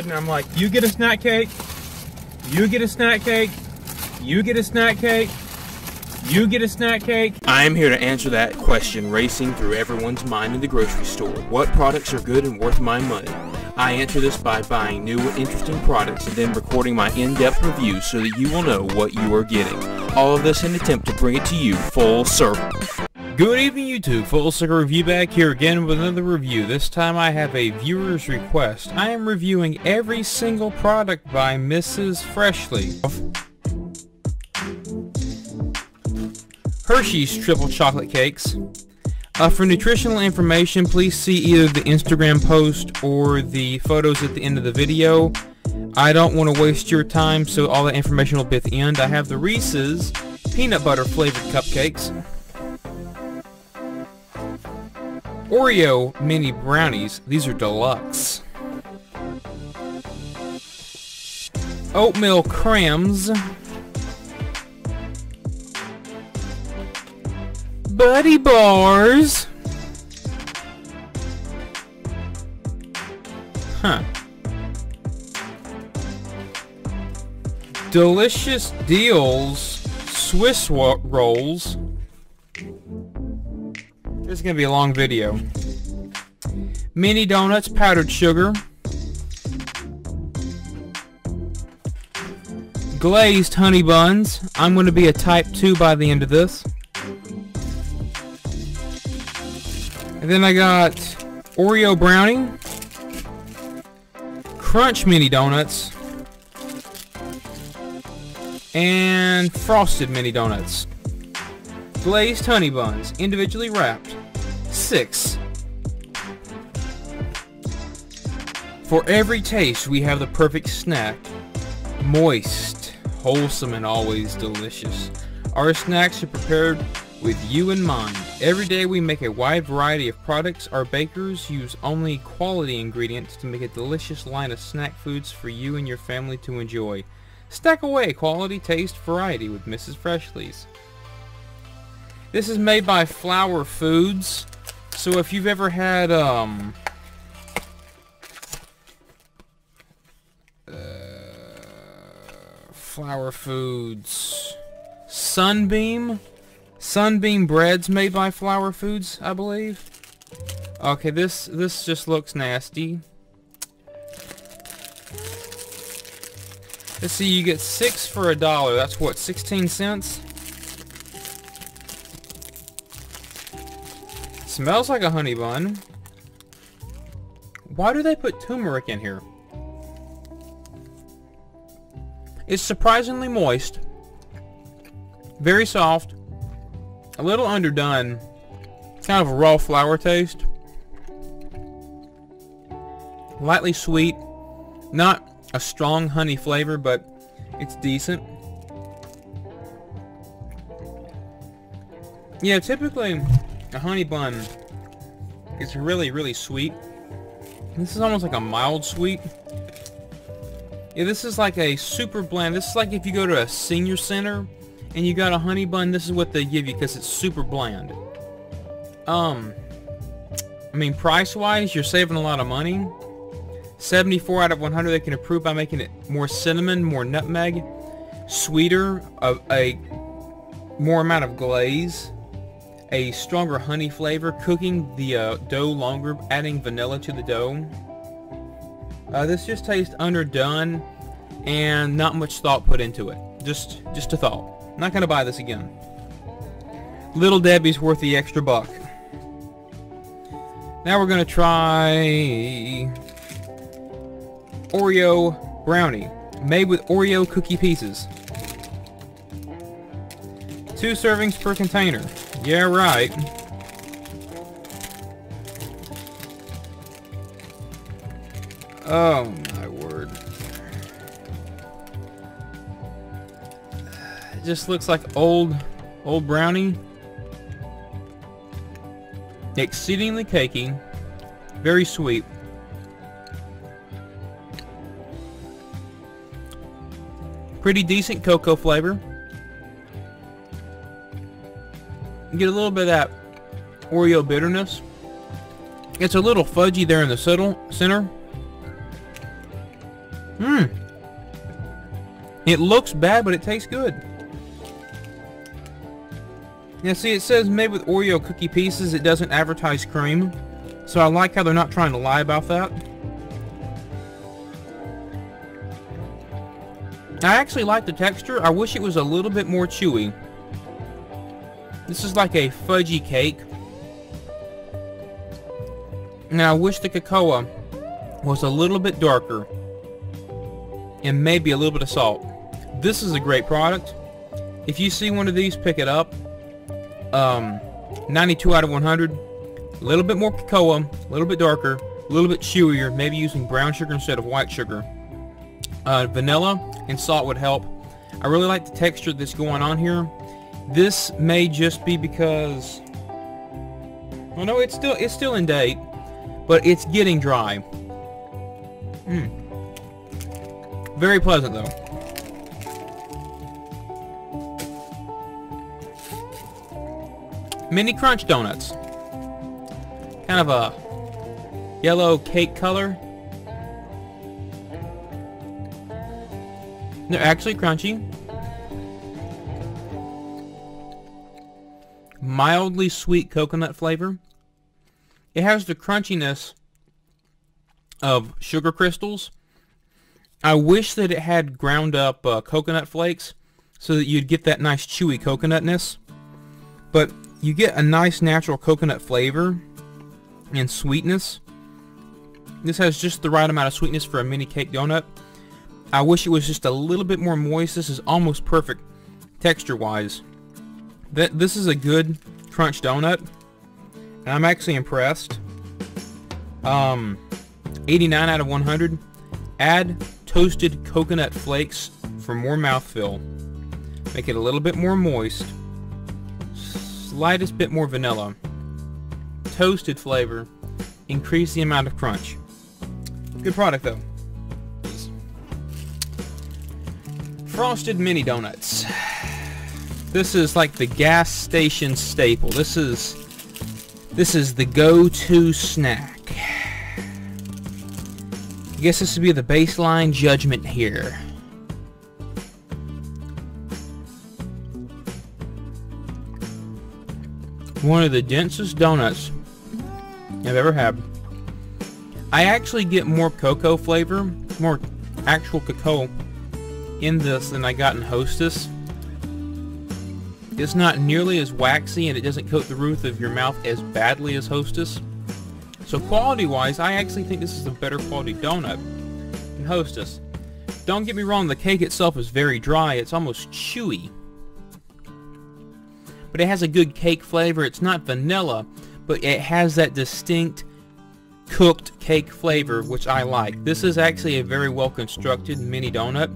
neighborhood, and I'm like, you get a snack cake, you get a snack cake, you get a snack cake, you get a snack cake. I am here to answer that question racing through everyone's mind in the grocery store. What products are good and worth my money? I answer this by buying new and interesting products and then recording my in-depth reviews so that you will know what you are getting. All of this in an attempt to bring it to you full circle. Good evening YouTube, Full Review back here again with another review. This time I have a viewer's request. I am reviewing every single product by Mrs. Freshley. Hershey's Triple Chocolate Cakes. Uh, for nutritional information, please see either the Instagram post or the photos at the end of the video. I don't want to waste your time, so all that information will be at the end. I have the Reese's Peanut Butter Flavored Cupcakes. Oreo mini brownies. These are deluxe. Oatmeal crams. Buddy bars. Huh. Delicious deals. Swiss rolls. This is going to be a long video. Mini donuts, powdered sugar. Glazed honey buns. I'm going to be a type 2 by the end of this. And then I got Oreo brownie. Crunch mini donuts. And frosted mini donuts. Glazed honey buns, individually wrapped. 6. For every taste, we have the perfect snack. Moist, wholesome, and always delicious. Our snacks are prepared with you in mind. Every day we make a wide variety of products. Our bakers use only quality ingredients to make a delicious line of snack foods for you and your family to enjoy. Stack away quality, taste, variety with Mrs. Freshley's. This is made by Flower Foods. So if you've ever had, um... Uh, Flower Foods... Sunbeam? Sunbeam breads made by Flower Foods, I believe. Okay, this this just looks nasty. Let's see, you get six for a dollar. That's what, 16 cents? Smells like a honey bun. Why do they put turmeric in here? It's surprisingly moist. Very soft. A little underdone. Kind of a raw flour taste. Lightly sweet. Not a strong honey flavor, but it's decent. Yeah, typically a honey bun is really, really sweet. This is almost like a mild sweet. Yeah, this is like a super bland. This is like if you go to a senior center and you got a honey bun, this is what they give you because it's super bland. Um, I mean, price-wise, you're saving a lot of money. 74 out of 100 they can improve by making it more cinnamon, more nutmeg, sweeter, a, a more amount of glaze, a stronger honey flavor, cooking the uh, dough longer, adding vanilla to the dough. Uh, this just tastes underdone and not much thought put into it. Just, just a thought. Not gonna buy this again. Little Debbie's worth the extra buck. Now we're gonna try Oreo brownie, made with Oreo cookie pieces. Two servings per container. Yeah, right. Oh my word. It just looks like old, old brownie. Exceedingly cakey. Very sweet. Pretty decent cocoa flavor. Get a little bit of that Oreo bitterness. It's a little fudgy there in the subtle center. Mmm. It looks bad, but it tastes good. Now see, it says made with Oreo cookie pieces. It doesn't advertise cream. So I like how they're not trying to lie about that. I actually like the texture. I wish it was a little bit more chewy. This is like a fudgy cake. And I wish the cocoa was a little bit darker. And maybe a little bit of salt. This is a great product. If you see one of these, pick it up. Um, 92 out of 100. A little bit more cocoa, a little bit darker, a little bit chewier, maybe using brown sugar instead of white sugar. Uh, vanilla and salt would help. I really like the texture that's going on here. This may just be because... Well, no, it's still it's still in date, but it's getting dry. Hmm. Very pleasant, though. Mini Crunch Donuts. Kind of a yellow cake color. They're actually crunchy. Mildly sweet coconut flavor. It has the crunchiness of sugar crystals. I wish that it had ground up uh, coconut flakes so that you'd get that nice chewy coconutness. But you get a nice natural coconut flavor and sweetness. This has just the right amount of sweetness for a mini cake donut. I wish it was just a little bit more moist. This is almost perfect texture-wise. That This is a good crunch donut. And I'm actually impressed. Um, 89 out of 100. Add toasted coconut flakes for more mouthfeel. Make it a little bit more moist slightest bit more vanilla. Toasted flavor. Increase the amount of crunch. Good product though. Frosted mini donuts. This is like the gas station staple. This is this is the go-to snack. I guess this would be the baseline judgment here. One of the densest donuts I've ever had. I actually get more cocoa flavor, more actual cocoa in this than I got in Hostess. It's not nearly as waxy and it doesn't coat the roof of your mouth as badly as Hostess. So quality-wise, I actually think this is a better quality donut than Hostess. Don't get me wrong, the cake itself is very dry. It's almost chewy but it has a good cake flavor. It's not vanilla, but it has that distinct cooked cake flavor, which I like. This is actually a very well constructed mini donut.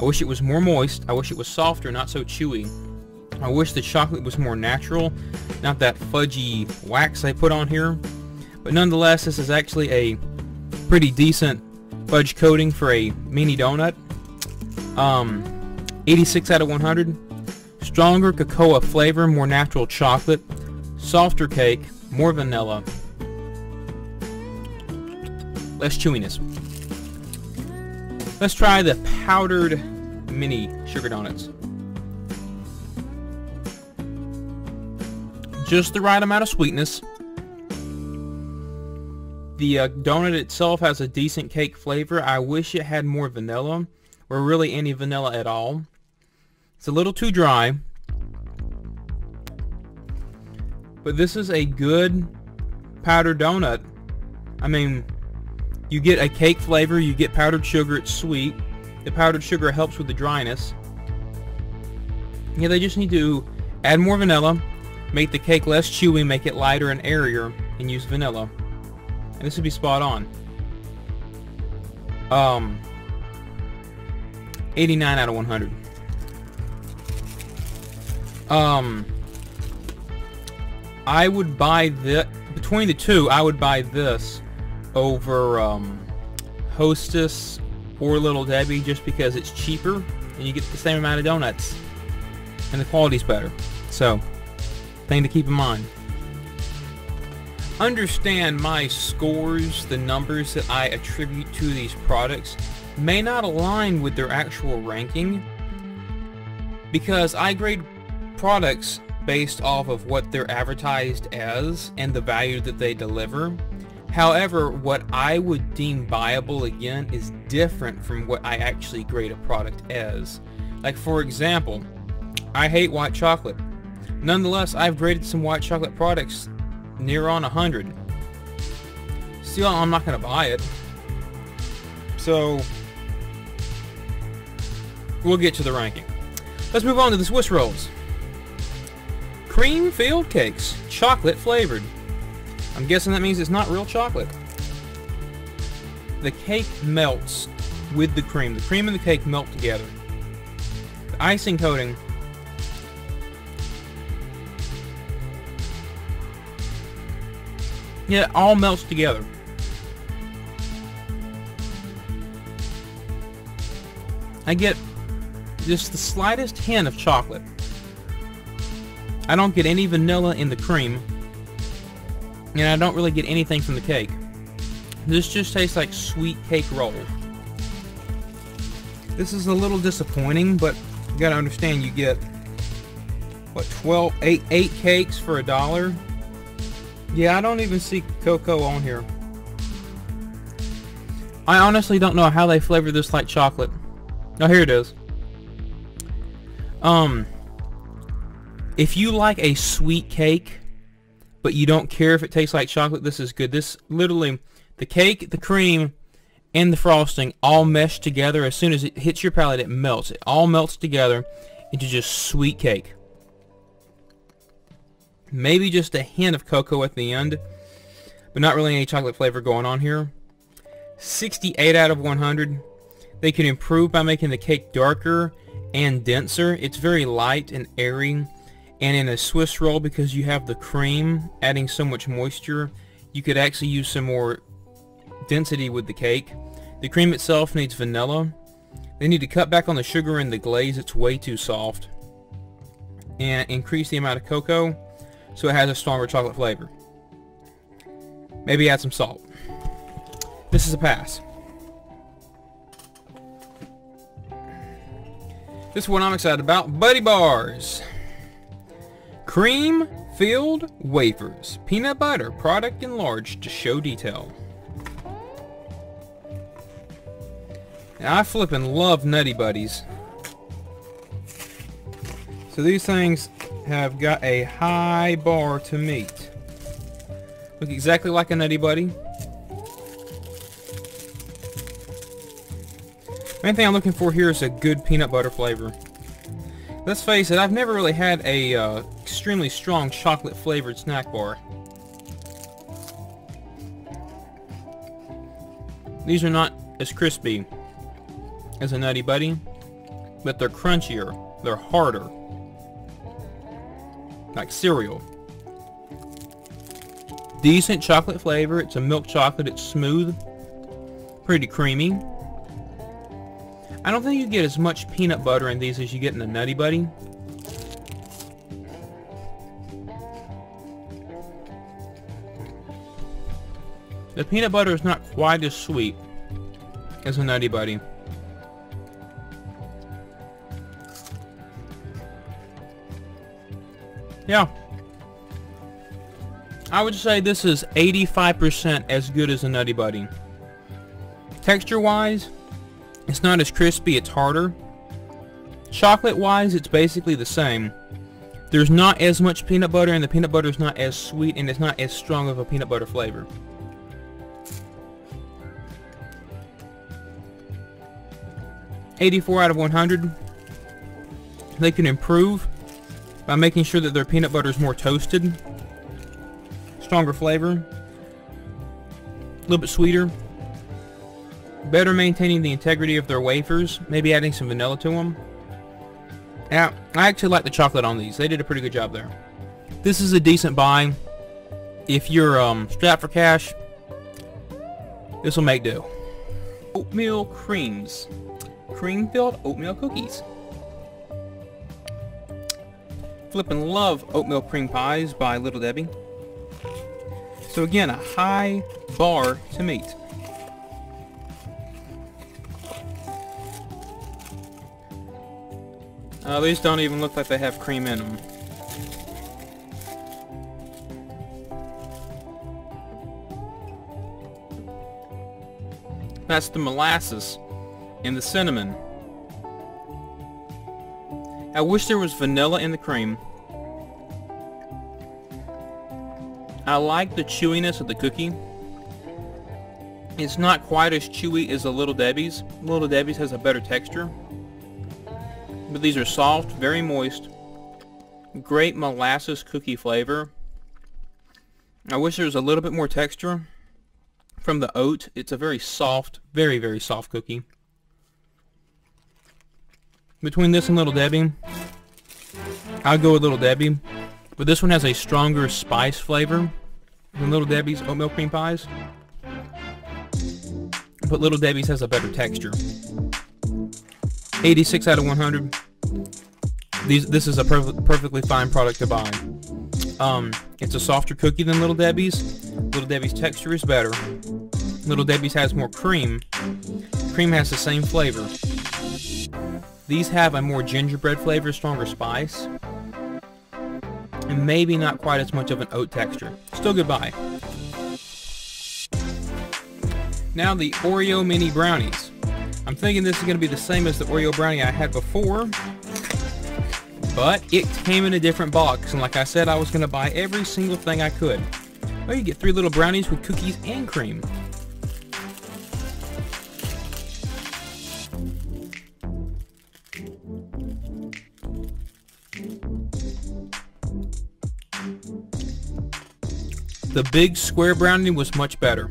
I wish it was more moist. I wish it was softer, not so chewy. I wish the chocolate was more natural, not that fudgy wax I put on here. But nonetheless, this is actually a pretty decent fudge coating for a mini donut. Um, 86 out of 100. Stronger cocoa flavor, more natural chocolate, softer cake, more vanilla, less chewiness. Let's try the powdered mini sugar donuts. Just the right amount of sweetness. The uh, donut itself has a decent cake flavor. I wish it had more vanilla, or really any vanilla at all. It's a little too dry. But this is a good powdered donut. I mean, you get a cake flavor, you get powdered sugar, it's sweet. The powdered sugar helps with the dryness. Yeah, they just need to add more vanilla, make the cake less chewy, make it lighter and airier, and use vanilla. And this would be spot on. Um, 89 out of 100. Um, I would buy the between the two. I would buy this over um, Hostess or Little Debbie just because it's cheaper and you get the same amount of donuts and the quality's better. So, thing to keep in mind. Understand my scores, the numbers that I attribute to these products. may not align with their actual ranking because I grade products based off of what they're advertised as and the value that they deliver. However, what I would deem buyable again is different from what I actually grade a product as. Like for example, I hate white chocolate. Nonetheless, I've graded some white chocolate products near on 100. Still, I'm not going to buy it. So, we'll get to the ranking. Let's move on to the Swiss rolls. Cream filled cakes, chocolate flavored. I'm guessing that means it's not real chocolate. The cake melts with the cream. The cream and the cake melt together. The icing coating it all melts together. I get just the slightest hint of chocolate. I don't get any vanilla in the cream. And I don't really get anything from the cake. This just tastes like sweet cake roll. This is a little disappointing, but you gotta understand you get, what, 12, 8, 8 cakes for a dollar? Yeah, I don't even see cocoa on here. I honestly don't know how they flavor this like chocolate. Oh, here it is. Um, if you like a sweet cake, but you don't care if it tastes like chocolate, this is good. This literally, the cake, the cream, and the frosting all mesh together. As soon as it hits your palate, it melts. It all melts together into just sweet cake. Maybe just a hint of cocoa at the end, but not really any chocolate flavor going on here. 68 out of 100. They can improve by making the cake darker and denser. It's very light and airy. And in a Swiss roll, because you have the cream adding so much moisture, you could actually use some more density with the cake. The cream itself needs vanilla. They need to cut back on the sugar in the glaze. It's way too soft. And increase the amount of cocoa so it has a stronger chocolate flavor. Maybe add some salt. This is a pass. This is what I'm excited about. Buddy Bars. Cream filled wafers. Peanut butter. Product enlarged to show detail. Now, I flippin' love Nutty Buddies. So these things have got a high bar to meet. Look exactly like a Nutty Buddy. Main thing I'm looking for here is a good peanut butter flavor. Let's face it, I've never really had a uh, extremely strong chocolate flavored snack bar. These are not as crispy as a Nutty Buddy, but they're crunchier, they're harder, like cereal. Decent chocolate flavor. It's a milk chocolate. It's smooth. Pretty creamy. I don't think you get as much peanut butter in these as you get in the Nutty Buddy. The peanut butter is not quite as sweet as a Nutty Buddy. Yeah. I would say this is 85% as good as a Nutty Buddy. Texture-wise, it's not as crispy, it's harder. Chocolate-wise, it's basically the same. There's not as much peanut butter, and the peanut butter is not as sweet, and it's not as strong of a peanut butter flavor. Eighty-four out of 100. They can improve by making sure that their peanut butter is more toasted. Stronger flavor. A little bit sweeter. Better maintaining the integrity of their wafers. Maybe adding some vanilla to them. Yeah, I actually like the chocolate on these. They did a pretty good job there. This is a decent buy. If you're um, strapped for cash, this will make do. Oatmeal creams. Cream-filled oatmeal cookies. Flippin' love oatmeal cream pies by Little Debbie. So again, a high bar to meet. Uh, these don't even look like they have cream in them. That's the molasses and the cinnamon. I wish there was vanilla in the cream. I like the chewiness of the cookie. It's not quite as chewy as the Little Debbie's. Little Debbie's has a better texture. But these are soft, very moist. Great molasses cookie flavor. I wish there was a little bit more texture from the oat. It's a very soft, very, very soft cookie. Between this and Little Debbie, I'll go with Little Debbie. But this one has a stronger spice flavor than Little Debbie's oatmeal cream pies. But Little Debbie's has a better texture. 86 out of 100. These, this is a perf perfectly fine product to buy. Um, it's a softer cookie than Little Debbie's. Little Debbie's texture is better. Little Debbie's has more cream. Cream has the same flavor. These have a more gingerbread flavor, stronger spice. And maybe not quite as much of an oat texture. Still good buy. Now the Oreo mini brownies. I'm thinking this is going to be the same as the Oreo brownie I had before. But it came in a different box. And like I said, I was going to buy every single thing I could. Oh, you get three little brownies with cookies and cream. The big square brownie was much better.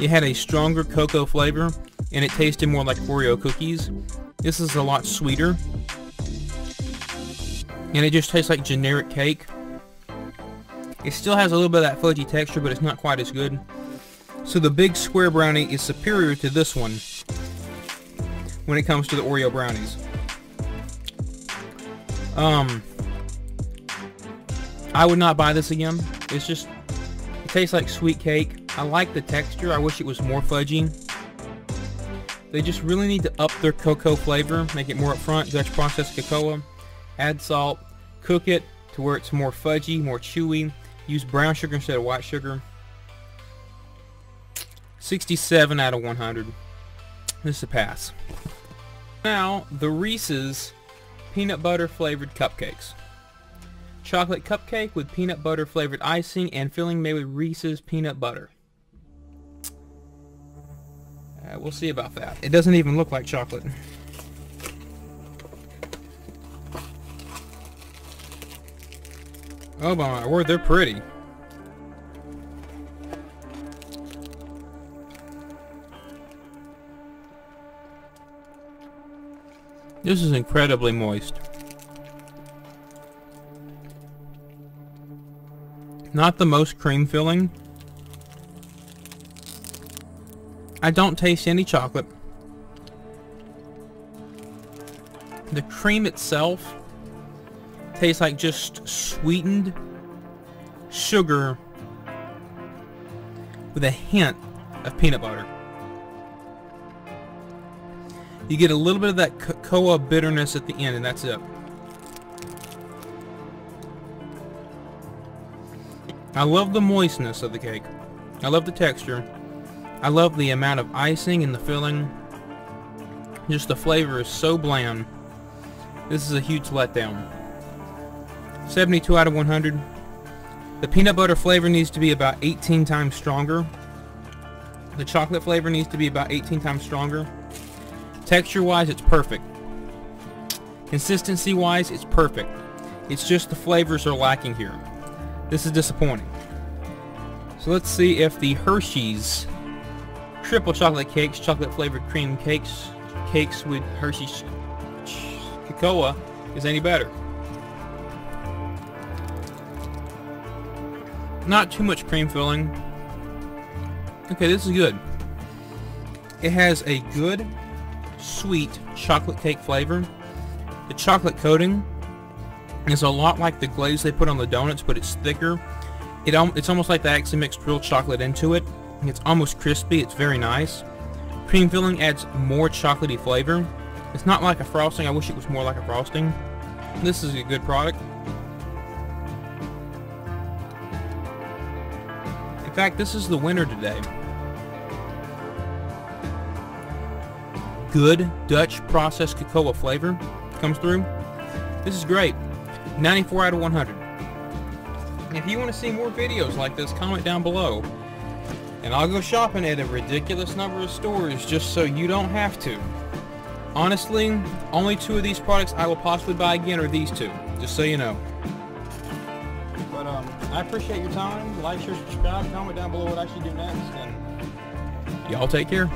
It had a stronger cocoa flavor, and it tasted more like Oreo cookies. This is a lot sweeter. And it just tastes like generic cake. It still has a little bit of that fudgy texture, but it's not quite as good. So the big square brownie is superior to this one when it comes to the Oreo brownies. Um, I would not buy this again. It's just, tastes like sweet cake. I like the texture. I wish it was more fudgy. They just really need to up their cocoa flavor, make it more upfront, Dutch processed cocoa. Add salt, cook it to where it's more fudgy, more chewy. Use brown sugar instead of white sugar. 67 out of 100. This is a pass. Now, the Reese's peanut butter flavored cupcakes. Chocolate cupcake with peanut butter flavored icing and filling made with Reese's peanut butter. Uh, we'll see about that. It doesn't even look like chocolate. Oh my word, they're pretty. This is incredibly moist. Not the most cream filling, I don't taste any chocolate. The cream itself tastes like just sweetened sugar with a hint of peanut butter. You get a little bit of that cocoa bitterness at the end and that's it. I love the moistness of the cake. I love the texture. I love the amount of icing and the filling. Just the flavor is so bland. This is a huge letdown. 72 out of 100. The peanut butter flavor needs to be about 18 times stronger. The chocolate flavor needs to be about 18 times stronger. Texture-wise, it's perfect. Consistency-wise, it's perfect. It's just the flavors are lacking here. This is disappointing. So let's see if the Hershey's triple chocolate cakes, chocolate flavored cream cakes, cakes with Hershey's cocoa is any better. Not too much cream filling. Okay, this is good. It has a good, sweet chocolate cake flavor. The chocolate coating is a lot like the glaze they put on the donuts, but it's thicker. It, it's almost like they actually mixed real chocolate into it. It's almost crispy. It's very nice. Cream filling adds more chocolatey flavor. It's not like a frosting. I wish it was more like a frosting. This is a good product. In fact, this is the winner today. Good Dutch processed cocoa flavor comes through. This is great. 94 out of 100. If you want to see more videos like this, comment down below. And I'll go shopping at a ridiculous number of stores just so you don't have to. Honestly, only two of these products I will possibly buy again are these two, just so you know. But um, I appreciate your time. Like, share, subscribe, comment down below what I should do next, and y'all take care.